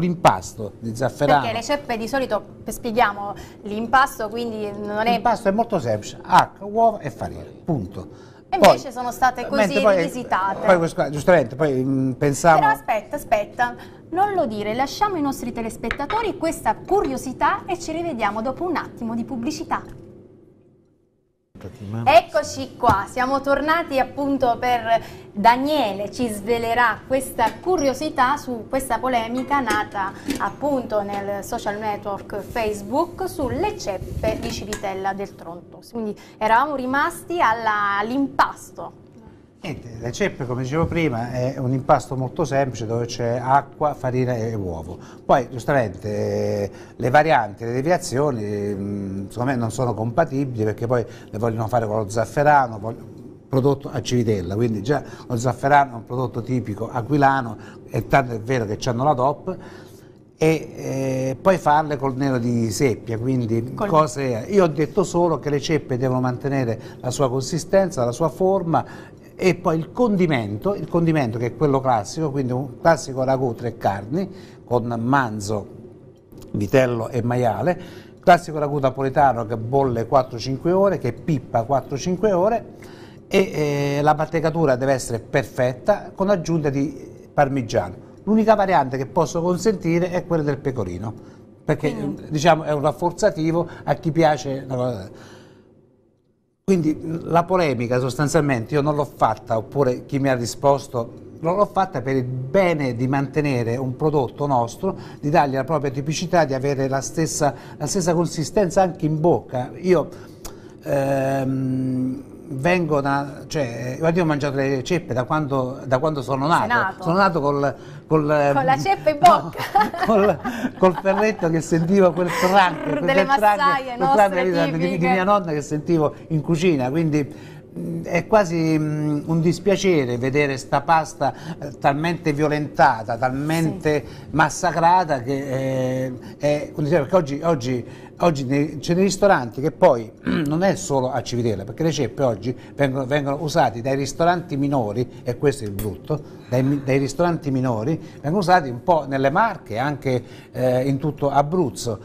l'impasto di zafferano. Perché le ceppe di solito, spieghiamo, l'impasto quindi non è... L'impasto è molto semplice, acqua, uova e farina, punto. E invece poi, sono state così rivisitate. Poi, poi, giustamente, poi mh, pensavo... Però aspetta, aspetta, non lo dire, lasciamo ai nostri telespettatori questa curiosità e ci rivediamo dopo un attimo di pubblicità. Eccoci qua, siamo tornati appunto per Daniele, ci svelerà questa curiosità su questa polemica nata appunto nel social network Facebook sulle ceppe di Civitella del Tronto. Quindi eravamo rimasti all'impasto Niente, le ceppe, come dicevo prima, è un impasto molto semplice dove c'è acqua, farina e uovo. Poi, giustamente, eh, le varianti, le deviazioni, mm, secondo me non sono compatibili perché poi le vogliono fare con lo zafferano, prodotto a Civitella, quindi già lo zafferano è un prodotto tipico aquilano, e tanto è vero che hanno la DOP, e eh, poi farle col nero di seppia, quindi col... cose... Io ho detto solo che le ceppe devono mantenere la sua consistenza, la sua forma e poi il condimento, il condimento che è quello classico, quindi un classico ragù tre carni con manzo, vitello e maiale, classico ragù napoletano che bolle 4-5 ore, che pippa 4-5 ore e eh, la mantecatura deve essere perfetta con aggiunta di parmigiano. L'unica variante che posso consentire è quella del pecorino, perché mm. diciamo, è un rafforzativo a chi piace quindi la polemica sostanzialmente io non l'ho fatta, oppure chi mi ha risposto, non l'ho fatta per il bene di mantenere un prodotto nostro, di dargli la propria tipicità, di avere la stessa, la stessa consistenza anche in bocca. Io ehm, vengo da, cioè, io ho mangiato le ceppe da quando, da quando sono nato. nato. Sono nato col, col, con la ceppa in bocca. No, col, col, ferretto che sentivo quel trank, quel delle massaie trank, di, di, mia nonna che sentivo in cucina, quindi è quasi mh, un dispiacere vedere sta pasta eh, talmente violentata, talmente sì. massacrata che eh, è, perché oggi, oggi, oggi c'è dei ristoranti che poi non è solo a Civitella, perché le ceppe oggi vengono, vengono usate dai ristoranti minori, e questo è il brutto, dai, dai, ristoranti minori, vengono usati un po' nelle Marche, anche eh, in tutto Abruzzo,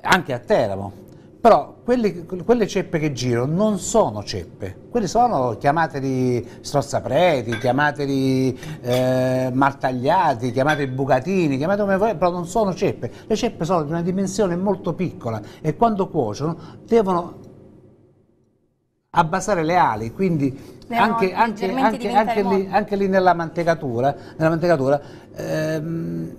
anche a Teramo. Però quelli, quelle ceppe che girano non sono ceppe, quelle sono chiamateli strozzapreti, chiamateli eh, martagliati, chiamateli bucatini, chiamateli come vuoi, però non sono ceppe. Le ceppe sono di una dimensione molto piccola e quando cuociono devono abbassare le ali, quindi anche, anche, anche, lì, anche, lì, nella mantecatura, nella mantecatura ehm,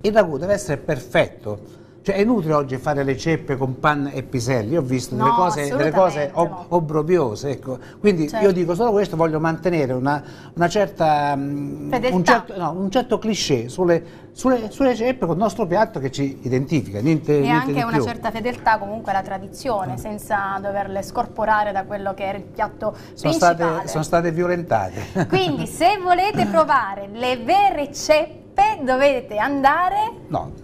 il ragù deve essere perfetto cioè è inutile oggi fare le ceppe con panna e piselli, io ho visto no, delle cose, delle cose ob no. obbrobriose, ecco. quindi certo. io dico solo questo, voglio mantenere una, una certa, mm, un, certo, no, un certo cliché sulle, sulle, sulle, ceppe con il nostro piatto che ci identifica, niente, E niente anche una certa fedeltà comunque alla tradizione, senza doverle scorporare da quello che era il piatto sono principale. State, sono state violentate. Quindi se volete provare le vere ceppe dovete andare... No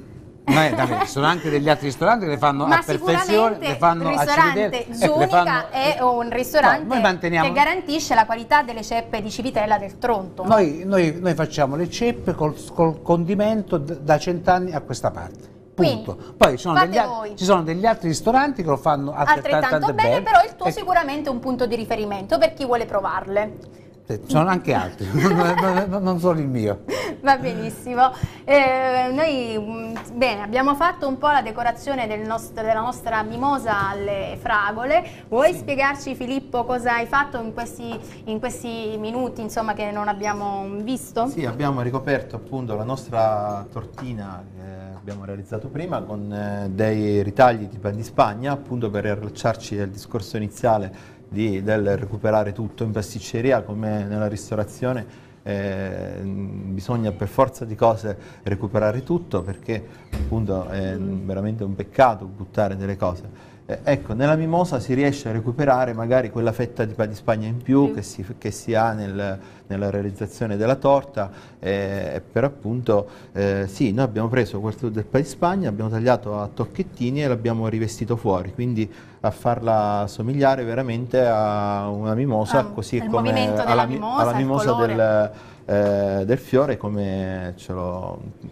No, ci sono anche degli altri ristoranti che le fanno Ma a perfezione, le fanno il ristorante a Zunica ecco, fanno... è un ristorante no, manteniamo... che garantisce la qualità delle ceppe di Civitella del Tronto. Noi, noi, noi facciamo le ceppe col, col condimento da cent'anni a questa parte. Punto. Poi ci sono, degli, ci sono, degli, altri ristoranti che lo fanno altrettanto, altrettanto bene, bene, però il tuo e... sicuramente è un punto di riferimento per chi vuole provarle. Ci sono anche altri, non, solo il mio. Va benissimo. Eh, noi mh, bene, abbiamo fatto un po' la decorazione del nostro, della nostra mimosa alle fragole. Vuoi sì. spiegarci Filippo cosa hai fatto in questi, in questi minuti insomma, che non abbiamo visto? Sì, abbiamo ricoperto appunto la nostra tortina che abbiamo realizzato prima con eh, dei ritagli di pan di Spagna appunto per riallacciarci al discorso iniziale di, del recuperare tutto in pasticceria come nella ristorazione eh, bisogna per forza di cose recuperare tutto perché appunto è veramente un peccato buttare delle cose. Eh, ecco, nella mimosa si riesce a recuperare magari quella fetta di pa di Spagna in più che si, che si ha nel, nella realizzazione della torta, eh, per appunto, eh, sì, noi abbiamo preso questo del pa di Spagna, abbiamo tagliato a tocchettini e l'abbiamo rivestito fuori, quindi a farla somigliare veramente a una mimosa, ah, così come alla, mimosa, alla mimosa del eh, del fiore come,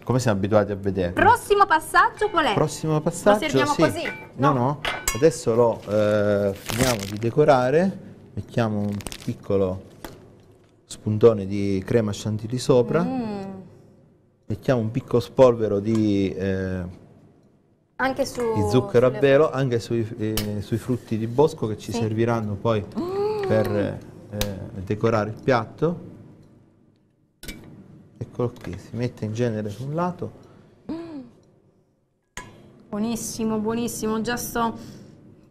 come, siamo abituati a vedere. Prossimo passaggio qual è? Prossimo passaggio, lo serviamo sì. così? No, no, no. adesso lo eh, finiamo di decorare, mettiamo un piccolo spuntone di crema chantilly sopra, mm. mettiamo un piccolo spolvero di, eh, anche su, di zucchero a velo, anche sui, eh, sui, frutti di bosco che ci sì. serviranno poi mm. per eh, decorare il piatto eccolo qui, si mette in genere su un lato. Buonissimo, buonissimo, già sto...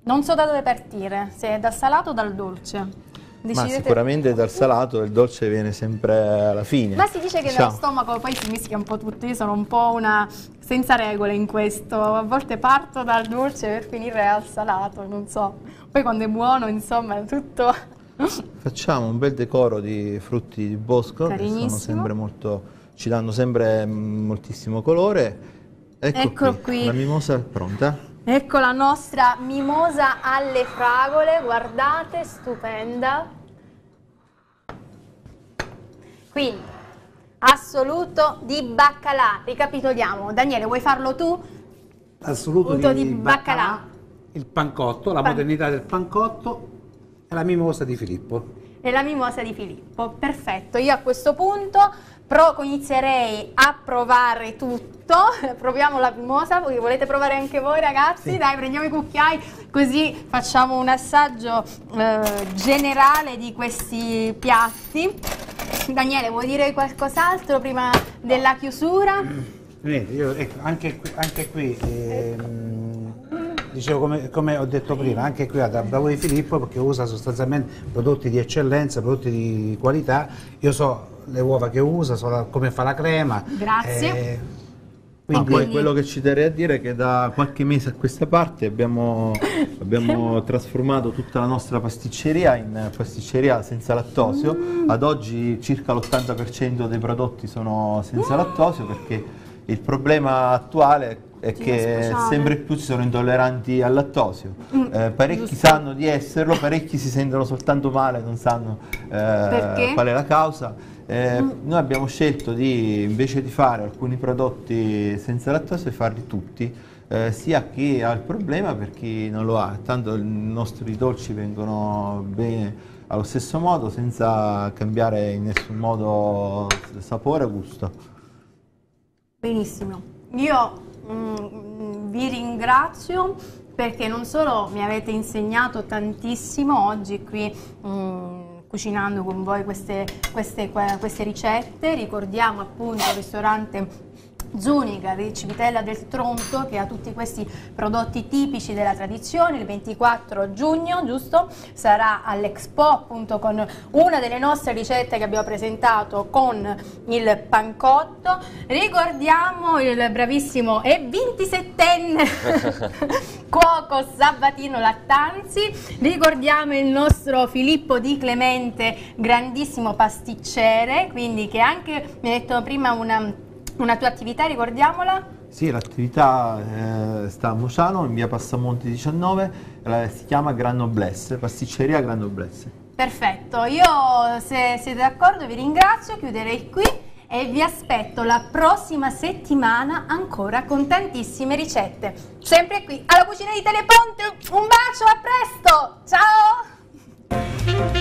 Non so da dove partire, se è dal salato o dal dolce. Decidete... Ma sicuramente dal salato il dolce viene sempre alla fine. Ma si dice che diciamo. nello stomaco poi si mischia un po' tutto, io sono un po' una senza regole in questo, a volte parto dal dolce per finire al salato, non so. Poi quando è buono, insomma, è tutto... Facciamo un bel decoro di frutti di bosco che sono sempre molto ci danno sempre mm, moltissimo colore. Ecco Eccolo qui, qui. La mimosa è pronta. Ecco la nostra mimosa alle fragole, guardate, stupenda. Quindi, assoluto di baccalà. Ricapitoliamo. Daniele, vuoi farlo tu? Assoluto di, di baccalà. baccalà. Il pancotto, la Pan modernità del pancotto e la mimosa di Filippo. E la mimosa di Filippo, perfetto. Io a questo punto Pro, inizierei a provare tutto, proviamo la mimosa, volete provare anche voi ragazzi? Sì. Dai, prendiamo i cucchiai così facciamo un assaggio eh, generale di questi piatti. Daniele, vuoi dire qualcos'altro prima della chiusura? Niente, io, ecco, anche qui, anche qui ehm, dicevo come, come, ho detto prima, anche qui ad Bravo di Filippo perché usa sostanzialmente prodotti di eccellenza, prodotti di qualità, io so le uova che usa, so come fa la crema. Grazie. Eh, quindi... poi quello che ci terrei a dire è che da qualche mese a questa parte abbiamo, abbiamo trasformato tutta la nostra pasticceria in pasticceria senza lattosio. Mm. Ad oggi circa l'80% dei prodotti sono senza lattosio perché il problema attuale è che sempre più ci sono intolleranti al lattosio. Mm, eh, parecchi giusto. sanno di esserlo, parecchi si sentono soltanto male, non sanno eh, qual è la causa. Eh, noi abbiamo scelto di, invece di fare alcuni prodotti senza lattosio, farli tutti, eh, sia chi ha il problema per chi non lo ha. Tanto i nostri dolci vengono bene allo stesso modo, senza cambiare in nessun modo sapore o gusto. Benissimo. Io mm, vi ringrazio perché non solo mi avete insegnato tantissimo oggi qui mm, cucinando con voi queste, queste, queste ricette. Ricordiamo appunto il ristorante Zunica di Civitella del Tronto che ha tutti questi prodotti tipici della tradizione. Il 24 giugno giusto sarà all'Expo appunto con una delle nostre ricette che abbiamo presentato con il pancotto. Ricordiamo il bravissimo e 27enne cuoco Sabatino Lattanzi. Ricordiamo il nostro Filippo Di Clemente grandissimo pasticcere quindi che anche mi ha detto prima una una tua attività, ricordiamola? Sì, l'attività eh, sta a Mociano, in via Passamonte 19, eh, si chiama Granoblesse, pasticceria Granoblesse. Perfetto, io se siete d'accordo vi ringrazio, chiuderei qui e vi aspetto la prossima settimana ancora con tantissime ricette. Sempre qui alla cucina di Teleponte, un bacio, a presto, ciao!